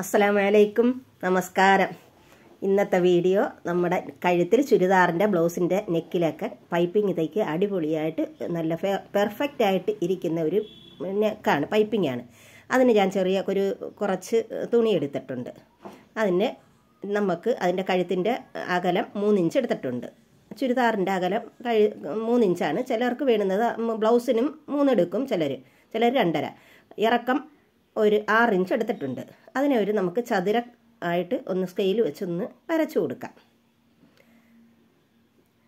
അസ്സലാമലൈക്കും. നമസ്കാരം. ഇന്നത്തെ വീഡിയോ നമ്മുടെ കഴുത്തിൽ ചുരിദാറിന്റെ ബ്ലൗസിന്റെ നെക്കിലൊക്കെ പൈപ്പിംഗ് തയ്ക്ക് അടിപൊളിയായിട്ട് നല്ല പെർഫെക്റ്റ് ആയിട്ട് ഇരിക്കുന്ന ഒരു നെക്കാണ് പൈപ്പിംഗാണ് അതിന് ഞാൻ ചെറിയ ഒരു കുറച്ച് തുണി എടുത്തിട്ടുണ്ട്. അതിന് നമുക്ക് അതിന്റെ കഴുത്തിന്റെ അകലം മൂന്നിഞ്ച് എടുത്തിട്ടുണ്ട്. ചുരിദാറിന്റെ അകലം കഴി മൂന്നിഞ്ചാണ്. ചിലർക്ക് വേണ്ടുന്നത് ബ്ലൗസിനും മൂന്നെടുക്കും ചിലർ ചിലർ രണ്ടര. ഇറക്കം ഒരു ആറ് ഇഞ്ച് എടുത്തിട്ടുണ്ട്. അതിനെ ഒരു നമുക്ക് ചതുര ആയിട്ട് ഒന്ന് സ്കെയിൽ വെച്ചൊന്ന് വരച്ചു കൊടുക്കാം.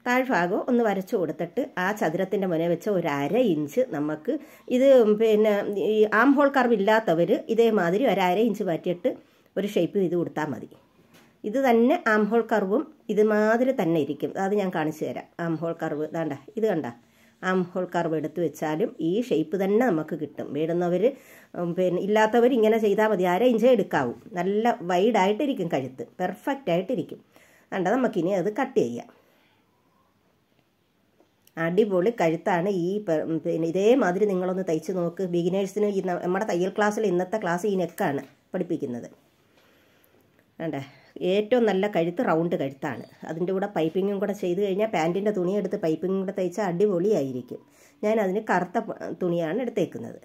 താഴ്ഭാഗം ഒന്ന് വരച്ചു കൊടുത്തിട്ട് ആ ചതുരത്തിന്റെ മുനെ വെച്ച ഒരു അര ഇഞ്ച് നമുക്ക് ഇത് പിന്നെ ഈ ആം ഹോൾ കർവ് ഇല്ലാത്തവർ ഇതേമാതിരി ഒരു അര ഇഞ്ച് പറ്റിയിട്ട് ഒരു ഷേപ്പ് ചെയ്ത് കൊടുത്താൽ മതി. ഇത് തന്നെ ആം ഹോൾ കർവും ഇതുമാതിരി തന്നെ ഇരിക്കും. അത് ഞാൻ കാണിച്ചു തരാം. ആം ഹോൾ കർവ് ഇതാണ്ട ഇത് കണ്ട. ആം ഹോൾ കർവ് എടുത്ത് വെച്ചാലും ഈ ഷേപ്പ് തന്നെ നമുക്ക് കിട്ടും. വേടുന്നവർ പിന്നെ ഇല്ലാത്തവർ ഇങ്ങനെ ചെയ്താൽ മതി. അര ഇഞ്ചേ എടുക്കാവൂ. നല്ല വൈഡായിട്ടിരിക്കും കഴുത്ത്. പെർഫെക്റ്റ് ആയിട്ടിരിക്കും. കണ്ട? നമുക്കിനി അത് കട്ട് ചെയ്യാം. അടിപൊളി കഴുത്താണ് ഈ പിന്നെ ഇതേമാതിരി നിങ്ങളൊന്ന് തയ്ച്ച് നോക്ക്. ബിഗിനേഴ്സിന് നമ്മുടെ തയ്യൽ ക്ലാസ്സിൽ ഇന്നത്തെ ക്ലാസ് ഈ നെക്കാണ് പഠിപ്പിക്കുന്നത്. വേണ്ടേ ഏറ്റവും നല്ല കഴുത്ത് റൗണ്ട് കഴുത്താണ്. അതിന്റെ കൂടെ പൈപ്പിങ്ങും കൂടെ ചെയ്ത് കഴിഞ്ഞാൽ പാന്റിന്റെ തുണി എടുത്ത് പൈപ്പിങ്ങും കൂടെ തയ്ച്ചാൽ അടിപൊളിയായിരിക്കും. ഞാൻ അതിന് കറുത്ത തുണിയാണ് എടുത്തേക്കുന്നത്.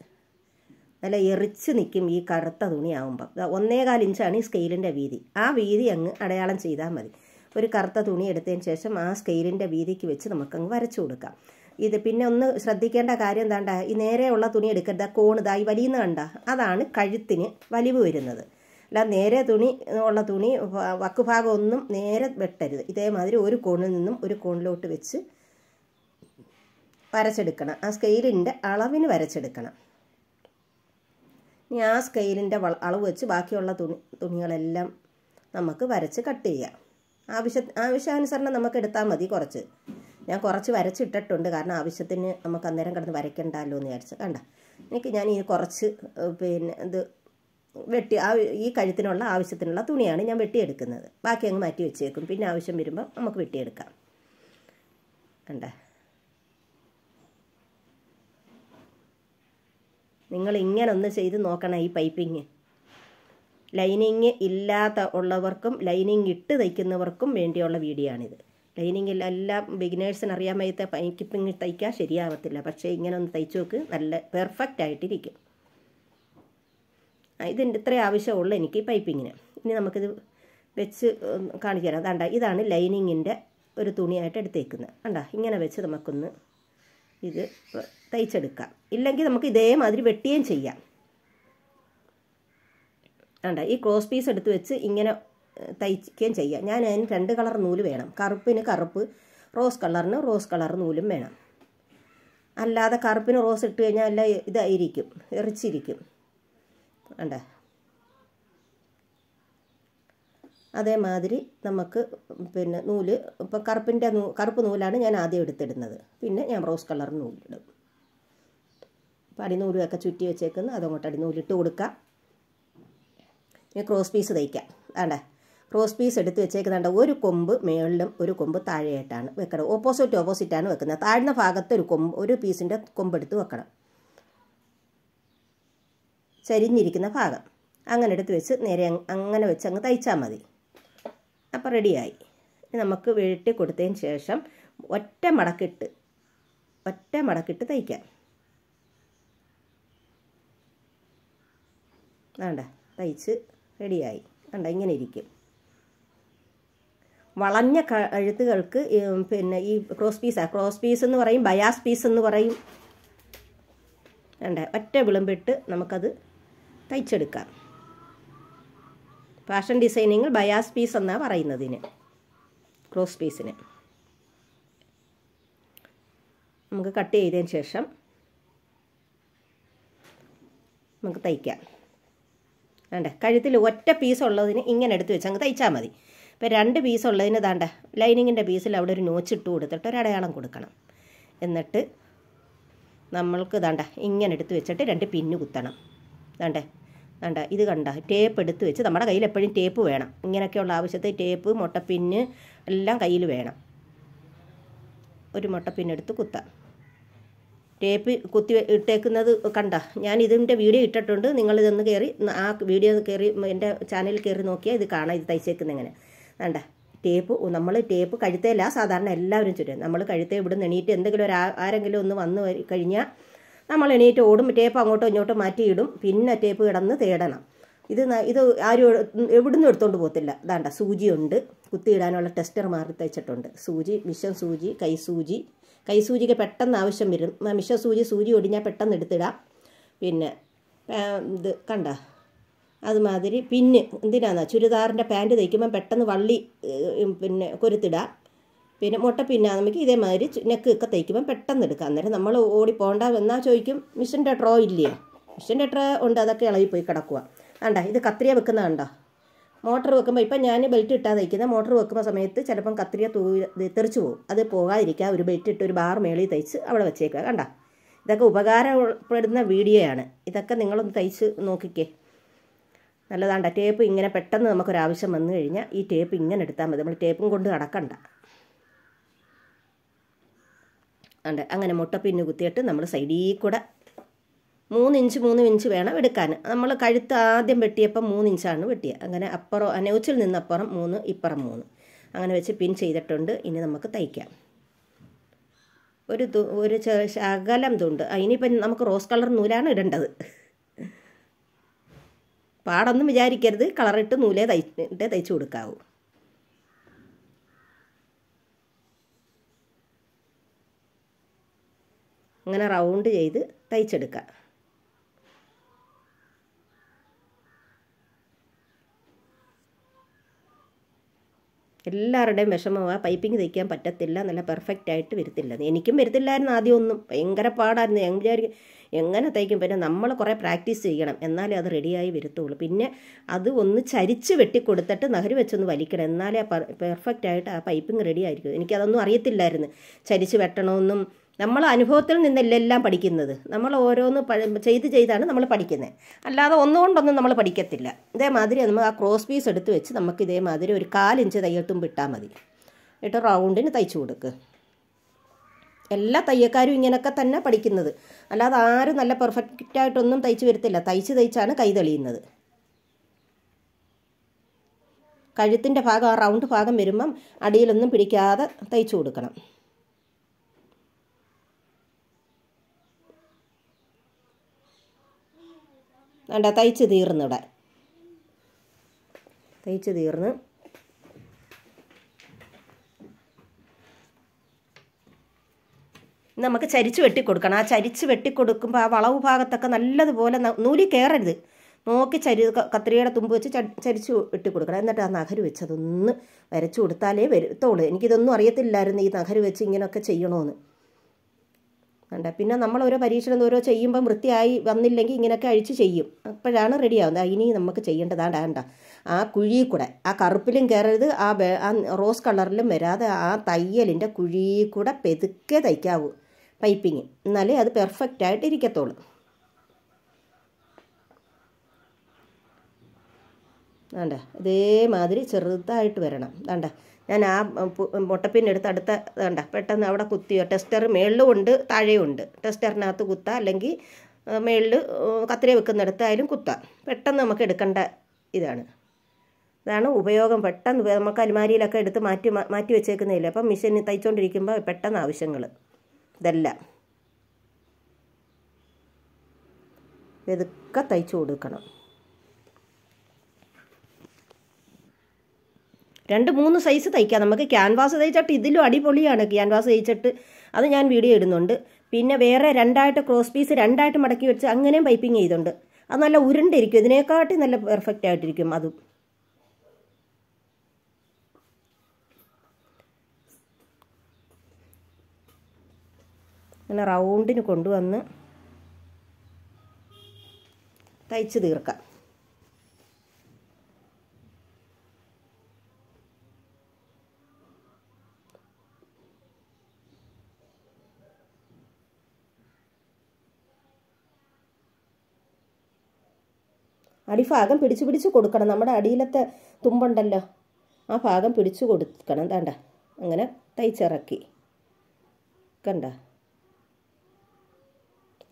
നല്ല എറിച്ച് നിൽക്കും ഈ കറുത്ത തുണിയാവുമ്പം ഒന്നേകാൽ ഇഞ്ചാണ് ഈ സ്കെയിലിന്റെ വീതി. ആ വീതി അങ്ങ് അടയാളം ചെയ്താൽ മതി. ഒരു കറുത്ത തുണി എടുത്തതിന് ശേഷം ആ സ്കെയിലിന്റെ വീതിക്ക് വെച്ച് നമുക്കങ്ങ് വരച്ചു കൊടുക്കാം. ഇത് പിന്നെ ഒന്ന് ശ്രദ്ധിക്കേണ്ട കാര്യം എന്താണ്ട? ഈ നേരെയുള്ള തുണി എടുക്കരുത്. കോണിതായി വലിയ കണ്ട? അതാണ് കഴുത്തിന് വലിവ് വരുന്നത്. അല്ല നേരെ തുണി ഉള്ള തുണി വക്കുഭാഗം ഒന്നും നേരെ വെട്ടരുത്. ഇതേമാതിരി ഒരു കോണിൽ നിന്നും ഒരു കോണിലോട്ട് വെച്ച് വരച്ചെടുക്കണം. ആ സ്കെയിലിന്റെ അളവിന് വരച്ചെടുക്കണം. ഇനി ആ സ്കെയിലിന്റെ അളവ് വെച്ച് ബാക്കിയുള്ള തുണി തുണികളെല്ലാം നമുക്ക് വരച്ച് കട്ട് ചെയ്യാം. ആവശ്യ ആവശ്യാനുസരണം നമുക്ക് എടുത്താൽ മതി കുറച്ച്. ഞാൻ കുറച്ച് വരച്ചിട്ടിട്ടുണ്ട്. കാരണം ആവശ്യത്തിന് നമുക്ക് അന്നേരം കിടന്ന് വരയ്ക്കണ്ടല്ലോ എന്ന് വിചാരിച്ചു. കണ്ട? എനിക്ക് ഞാൻ ഈ കുറച്ച് പിന്നെ ഇത് വെട്ടി ആ ഈ കഴുത്തിനുള്ള ആവശ്യത്തിനുള്ള തുണിയാണ് ഞാൻ വെട്ടിയെടുക്കുന്നത്. ബാക്കി അങ്ങ് മാറ്റി വെച്ചേക്കും. പിന്നെ ആവശ്യം വരുമ്പോൾ നമുക്ക് വെട്ടിയെടുക്കാം. കണ്ട? നിങ്ങൾ ഇങ്ങനെ ഒന്ന് ചെയ്ത് നോക്കണം ഈ പൈപ്പിങ്. ലൈനിങ് ഇല്ലാത്ത ഉള്ളവർക്കും ലൈനിങ് ഇട്ട് തയ്ക്കുന്നവർക്കും വേണ്ടിയുള്ള വീഡിയോ ആണിത് ലൈനിങ്ങിൽ എല്ലാം ബിഗിനേഴ്സിന് അറിയാൻ വയ്യത്തെ പൈക്കിപ്പിങ് തയ്ക്കാൻ ശരിയാവത്തില്ല. പക്ഷേ ഇങ്ങനെ ഒന്ന് തയ്ച്ചു നോക്ക് നല്ല പെർഫെക്റ്റ് ആയിട്ടിരിക്കും. ഇതിന്റെ ഇത്രയും ആവശ്യമുള്ളൂ എനിക്ക് പൈപ്പിങ്ങിന്. ഇനി നമുക്കിത് വെച്ച് കാണിച്ചു തരാം. അതാണ്ട ഇതാണ് ലൈനിങ്ങിന്റെ ഒരു തുണിയായിട്ട് എടുത്തേക്കുന്നത്. കണ്ട ഇങ്ങനെ വെച്ച് നമുക്കൊന്ന് ഇത് തയ്ച്ചെടുക്കാം. ഇല്ലെങ്കിൽ നമുക്ക് ഇതേമാതിരി വെട്ടുകയും ചെയ്യാം. കണ്ട ഈ ക്രോസ് പീസ് എടുത്ത് വെച്ച് ഇങ്ങനെ തയ്ക്കുകയും ചെയ്യാം. ഞാൻ അതിന് രണ്ട് കളർ നൂൽ വേണം. കറുപ്പിന് കറുപ്പ് റോസ് കളറിന് റോസ് കളർ നൂലും വേണം. അല്ലാതെ കറുപ്പിന് റോസ് ഇട്ട് കഴിഞ്ഞാൽ അല്ല ഇതായിരിക്കും എറിച്ചിരിക്കും. വേണ്ട അതേമാതിരി നമുക്ക് പിന്നെ നൂൽ ഇപ്പോൾ കറുപ്പിന്റെ നൂ കറുപ്പ് നൂലാണ് ഞാൻ ആദ്യം എടുത്തിടുന്നത്. പിന്നെ ഞാൻ റോസ് കളർ നൂലിടും. അപ്പം അടിനൂലുമൊക്കെ ചുറ്റി വെച്ചേക്കുന്ന. അതങ്ങോട്ട് അടിനൂലിട്ട് കൊടുക്കാം. ഇനി ക്രോസ് പീസ് തയ്ക്കാം. വേണ്ടേ ക്രോസ് പീസ് എടുത്ത് വെച്ചേക്കുന്നുണ്ട്. ഒരു കൊമ്പ് മേളിലും ഒരു കൊമ്പ് താഴെയായിട്ടാണ് വെക്കണം ഓപ്പോസിറ്റ് ഓപ്പോസിറ്റാണ് വെക്കുന്നത്. താഴ്ന്ന ഭാഗത്ത് ഒരു കൊമ്പ് ഒരു പീസിന്റെ കൊമ്പെടുത്ത് വെക്കണം. ചരിഞ്ഞിരിക്കുന്ന ഭാഗം. അങ്ങനെ എടുത്ത് വെച്ച് നേരെ അങ്ങനെ വെച്ച് അങ്ങ് തയ്ച്ചാൽ മതി. അപ്പോൾ റെഡിയായി. നമുക്ക് വെട്ടി കൊടുത്തതിന് ശേഷം ഒറ്റ മടക്കിട്ട് ഒറ്റ മടക്കിട്ട് തയ്ക്കാം. വേണ്ട തയ്ച്ച് റെഡിയായി. വേണ്ട ഇങ്ങനെ ഇരിക്കും. വളഞ്ഞ കഴുത്തുകൾക്ക് പിന്നെ ഈ ക്രോസ് പീസാണ് ക്രോസ് പീസ് എന്ന് പറയും ബയാസ് പീസ് എന്ന് പറയും. വേണ്ട ഒറ്റ വിളമ്പിട്ട് നമുക്കത് തയ്ച്ചെടുക്കാം ഫാഷൻ ഡിസൈനിങ്ങിൽ ബയാസ് പീസ് എന്നാണ് പറയുന്നതിന്. ക്രോസ് പീസിന് നമുക്ക് കട്ട് ചെയ്തതിന് ശേഷം നമുക്ക് തയ്ക്കാം. വേണ്ട കഴുത്തിൽ ഒറ്റ പീസ് ഉള്ളതിന് ഇങ്ങനെ എടുത്ത് വെച്ച് അങ്ങ് തയ്ച്ചാൽ മതി. ഇപ്പോൾ രണ്ട് പീസ് ഉള്ളതിന് താണ്ട ലൈനിങ്ങിന്റെ പീസിൽ അവിടെ ഒരു നോച്ചിട്ട് കൊടുത്തിട്ട് ഒരു അടയാളം കൊടുക്കണം. എന്നിട്ട് നമ്മൾക്ക് താണ്ട ഇങ്ങനെ എടുത്ത് വെച്ചിട്ട് രണ്ട് പിന്ന് കുത്തണം. ദാണ്ടേ വേണ്ട? ഇത് കണ്ട. ടേപ്പ് എടുത്ത് വെച്ച് നമ്മുടെ കയ്യിൽ എപ്പോഴും ടേപ്പ് വേണം. ഇങ്ങനെയൊക്കെയുള്ള ആവശ്യത്തെ ടേപ്പ് മുട്ടപ്പിന്ന് എല്ലാം കയ്യിൽ വേണം. ഒരു മുട്ടപ്പിന്നെടുത്ത് കുത്താം. ടേപ്പ് കുത്തി ഇട്ടേക്കുന്നത് കണ്ട. ഞാൻ ഇതിന്റെ വീഡിയോ ഇട്ടിട്ടുണ്ട്. നിങ്ങളിതൊന്ന് കയറി ആ വീഡിയോ കയറി എന്റെ ചാനലിൽ കയറി നോക്കിയാൽ ഇത് കാണാം. ഇത് തയ്ച്ചേക്കുന്ന എങ്ങനെ? വേണ്ട? ടേപ്പ് നമ്മൾ ടേപ്പ് കഴുത്തേല സാധാരണ എല്ലാവരും ചുറ്റും നമ്മൾ കഴുത്തേ ഇവിടുന്ന് എണീറ്റ് എന്തെങ്കിലും ഒരു ആരെങ്കിലും ഒന്ന് വന്നു കഴിഞ്ഞാൽ നമ്മൾ എണീറ്റ് ഓടും ടേപ്പ് അങ്ങോട്ടോ ഇങ്ങോട്ടോ മാറ്റിയിടും പിന്നെ ടേപ്പ് കിടന്ന് തേടണം. ഇത് ഇത് ആരും എവിടുന്നും എടുത്തുകൊണ്ട് പോകത്തില്ല. ഇതാണ്ട സൂചിയുണ്ട്. കുത്തിയിടാനുള്ള ടെസ്റ്റർ മാറി തയ്ച്ചിട്ടുണ്ട്. സൂചി മിഷൻ സൂചി കൈസൂചി കൈസൂചിക്ക് പെട്ടെന്ന് ആവശ്യം വരും. മിഷൻ സൂചി സൂചി ഒടിഞ്ഞാൽ പെട്ടെന്ന് എടുത്തിടാം. പിന്നെ ഇത് കണ്ട? അതുമാതിരി പിന്നെ എന്തിനാന്നാ? ചുരിദാറിന്റെ പാന്റ് തയ്ക്കുമ്പോൾ പെട്ടെന്ന് വള്ളി പിന്നെ കൊരുത്തിടാം. പിന്നെ മുട്ട പിന്നാ ഇതേമാതിരി നെക്ക് ഒക്കെ തയ്ക്കുമ്പോൾ പെട്ടെന്ന് എടുക്കാം. അന്നേരം നമ്മൾ ഓടി പോകണ്ട എന്നാൽ ചോദിക്കും മിഷന്റെ ട്രോ ഇല്ലേ? മിഷന്റെ ട്രോ ഉണ്ട് അതൊക്കെ ഇളകി പോയി കിടക്കുക വേണ്ട ഇത് കത്രിയ വെക്കുന്ന കണ്ടോ? മോട്ടർ വെക്കുമ്പോൾ ഇപ്പം ഞാൻ ബെൽറ്റ് ഇട്ടാ തയ്ക്കുന്നത് മോട്ടർ വെക്കുന്ന സമയത്ത് ചിലപ്പം കത്രിയ തൂ തെറിച്ച് പോകും അത് പോകാതിരിക്കുക ഒരു ബെൽറ്റ് ഇട്ട് ഒരു ബാർ മേളിൽ തയ്ച്ച് അവിടെ വെച്ചേക്കുക കണ്ട? ഇതൊക്കെ ഉപകാരപ്പെടുന്ന വീഡിയോയാണ്. ഇതൊക്കെ നിങ്ങളൊന്ന് തയ്ച്ച് നോക്കിക്കേ. നല്ലതാണ്ട ടേപ്പ് ഇങ്ങനെ പെട്ടെന്ന് നമുക്കൊരാവശ്യം വന്നു കഴിഞ്ഞാൽ ഈ ടേപ്പ് ഇങ്ങനെ എടുത്താൽ മതി. നമ്മൾ ടേപ്പും കൊണ്ട് നടക്കണ്ട. ഉണ്ട് അങ്ങനെ പിന്നു കുത്തിയിട്ട് നമ്മൾ സൈഡിൽ കൂടെ മൂന്ന് ഇഞ്ച് മൂന്ന് ഇഞ്ച് വേണം എടുക്കാൻ. നമ്മൾ കഴുത്ത് ആദ്യം വെട്ടിയപ്പോൾ മൂന്ന് ഇഞ്ചാണ് വെട്ടിയത് അങ്ങനെ അപ്പുറം അനൗച്ചിൽ നിന്ന് അപ്പുറം മൂന്ന് ഇപ്പുറം മൂന്ന്. അങ്ങനെ വെച്ച് പിൻ ചെയ്തിട്ടുണ്ട്. ഇനി നമുക്ക് തയ്ക്കാം. ഒരു ഒരു ശകലം തുണ്ട്. അതിനിപ്പം നമുക്ക് റോസ് കളർ നൂലാണ് ഇടേണ്ടത്. പാടൊന്നും വിചാരിക്കരുത്. കളറിട്ട് നൂലേ തയ്ച്ചിട്ടേ തയ്ച്ചു കൊടുക്കാവൂ. അങ്ങനെ റൗണ്ട് ചെയ്ത് തയ്ച്ചെടുക്കുക. എല്ലാവരുടെയും വിഷമമാണ് പൈപ്പിംഗ് തയ്ക്കാൻ പറ്റത്തില്ല നല്ല പെർഫെക്റ്റ് ആയിട്ട് വരുത്തില്ല എനിക്കും വരുത്തില്ലായിരുന്നു ആദ്യം ഒന്നും. ഭയങ്കര പാടായിരുന്നു. ഞാൻ വിചാരിക്കും എങ്ങനെ തയ്ക്കും? പിന്നെ നമ്മൾ കുറേ പ്രാക്ടീസ് ചെയ്യണം. എന്നാലേ അത് റെഡിയായി വരുത്തുള്ളൂ. പിന്നെ അത് ഒന്ന് ചരിച്ച് വെട്ടിക്കൊടുത്തിട്ട് നഹരി വെച്ചൊന്ന് വലിക്കണം. എന്നാലേ പെർഫെക്റ്റ് ആയിട്ട് ആ പൈപ്പിംഗ് റെഡി ആയിരിക്കും. എനിക്കതൊന്നും അറിയത്തില്ലായിരുന്നു. ചരിച്ച് വെട്ടണമെന്നും നമ്മൾ അനുഭവത്തിൽ നിന്നല്ല പഠിക്കുന്നത്. നമ്മൾ ഓരോന്ന് ചെയ്ത് ചെയ്താണ് നമ്മൾ പഠിക്കുന്നത്. അല്ലാതെ ഒന്നുകൊണ്ടൊന്നും നമ്മൾ പഠിക്കത്തില്ല. ഇതേമാതിരി നമ്മൾ ആ ക്രോസ് പീസ് എടുത്ത് വെച്ച് നമുക്ക് ഇതേമാതിരി ഒരു കാലിഞ്ച് തയ്യട്ടും വിട്ടാൽ മതി. ഇട്ട് റൗണ്ടിന് തയ്ച്ചു കൊടുക്കുക എല്ലാ തയ്യക്കാരും ഇങ്ങനെയൊക്കെ തന്നെ പഠിക്കുന്നത്. അല്ലാതെ ആരും നല്ല പെർഫെക്റ്റ് ആയിട്ടൊന്നും തയ്ച്ചു വരത്തില്ല. തയ്ച്ച് തയ്ച്ചാണ് കൈ തെളിയുന്നത്. കഴുത്തിന്റെ ഭാഗം ആ റൗണ്ട് ഭാഗം വരുമ്പം അടിയിലൊന്നും പിടിക്കാതെ തയ്ച്ചു കൊടുക്കണം. വേണ്ട തയ്ച്ച് തീർന്നിവിടെ തയ്ച്ച് തീർന്ന്. നമുക്ക് ചരിച്ച് വെട്ടിക്കൊടുക്കണം. ആ ചരിച്ച് വെട്ടിക്കൊടുക്കുമ്പോൾ ആ വളവ് ഭാഗത്തൊക്കെ നല്ലതുപോലെ നൂലി കയറരുത് നോക്കി ചരി കത്രികയുടെ തുമ്പ് വെച്ച് ചരിച്ച് വെട്ടിക്കൊടുക്കണം. എന്നിട്ട് ആ നഖര് വെച്ച് അതൊന്ന് വരച്ചു കൊടുത്താലേ വരത്തുള്ളൂ എനിക്കിതൊന്നും അറിയത്തില്ലായിരുന്നു ഈ നഖര് വെച്ച് ഇങ്ങനെയൊക്കെ ചെയ്യണമെന്ന് വേണ്ട പിന്നെ നമ്മൾ ഓരോ പരീക്ഷണം ഓരോ ചെയ്യുമ്പം വൃത്തിയായി വന്നില്ലെങ്കിൽ ഇങ്ങനെയൊക്കെ അഴിച്ച് ചെയ്യും. അപ്പോഴാണ് റെഡിയാവുന്നത്. ഇനി നമുക്ക് ചെയ്യേണ്ടതാണ്ട് വേണ്ട ആ കുഴിയിൽ കൂടെ ആ കറുപ്പിലും കയറരുത് ആ ആ റോസ് കളറിലും വരാതെ ആ തയ്യലിന്റെ കുഴിയിൽ കൂടെ പെതുക്കെ തയ്ക്കാവൂ. പൈപ്പിങ്. എന്നാലേ അത് പെർഫെക്റ്റ് ആയിട്ട് ഇരിക്കത്തുള്ളൂ. വേണ്ട ഇതേമാതിരി ചെറുതായിട്ട് വരണം. വേണ്ട ഞാൻ ആ മുട്ടപ്പിന്നെടുത്ത് അടുത്ത വേണ്ട പെട്ടെന്ന് അവിടെ കുത്തിയോ ടെസ്റ്റർ മേളിലും ഉണ്ട് താഴെയും ഉണ്ട്. ടെസ്റ്ററിനകത്ത് കുത്താം അല്ലെങ്കിൽ മേളിൽ കത്തിരി വെക്കുന്നിടത്തായാലും കുത്താം. പെട്ടെന്ന് നമുക്ക് എടുക്കേണ്ട ഇതാണ്. ഇതാണ് ഉപയോഗം. പെട്ടെന്ന് നമുക്ക് അലമാരിയിലൊക്കെ എടുത്ത് മാറ്റി മാറ്റി വെച്ചേക്കുന്നില്ല അപ്പം മിഷീനിൽ തയ്ച്ചുകൊണ്ടിരിക്കുമ്പോൾ പെട്ടെന്ന് ആവശ്യങ്ങൾ. ഇതെല്ലാം. ഇതൊക്കെ തയ്ച്ചു കൊടുക്കണം. രണ്ട് മൂന്ന് സൈസ് തയ്ക്കാം. നമുക്ക് ക്യാൻവാസ് തയ്ച്ചിട്ട് ഇതിലും അടിപൊളിയാണ്. ക്യാൻവാസ് തയ്ച്ചിട്ട് അത് ഞാൻ വീഡിയോ ഇടുന്നുണ്ട്. പിന്നെ വേറെ രണ്ടായിട്ട് ക്രോസ് പീസ് രണ്ടായിട്ട് മടക്കി വെച്ച് അങ്ങനെയും പൈപ്പിംഗ് ചെയ്തുണ്ട്. അത് നല്ല ഉരുണ്ടിരിക്കും. ഇതിനേക്കാട്ടി നല്ല പെർഫെക്റ്റ് ആയിട്ടിരിക്കും അതും. അങ്ങനെ റൗണ്ടിന് കൊണ്ടുവന്ന് തയ്ച്ച് തീർക്കാം. അടിഭാഗം പിടിച്ചു പിടിച്ച് കൊടുക്കണം. നമ്മുടെ അടിയിലത്തെ തുമ്പുണ്ടല്ലോ. ആ ഭാഗം പിടിച്ചു കൊടുക്കണം. താണ്ട അങ്ങനെ തയ്ച്ചിറക്കി. കണ്ട?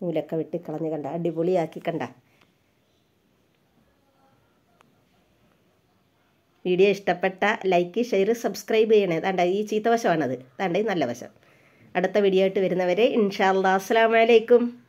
നൂലൊക്കെ വെട്ടിക്കളഞ്ഞ് കണ്ട? അടിപൊളിയാക്കി കണ്ട? വീഡിയോ ഇഷ്ടപ്പെട്ട ലൈക്ക് ഷെയർ സബ്സ്ക്രൈബ് ചെയ്യണേ. താണ്ട ഈ ചീത്ത വശമാണത്. താണ്ട ഈ നല്ല വശം. അടുത്ത വീഡിയോ ആയിട്ട് വരുന്നവരെ ഇൻഷാ അല്ലാ അസ്സലാമു അലൈക്കും.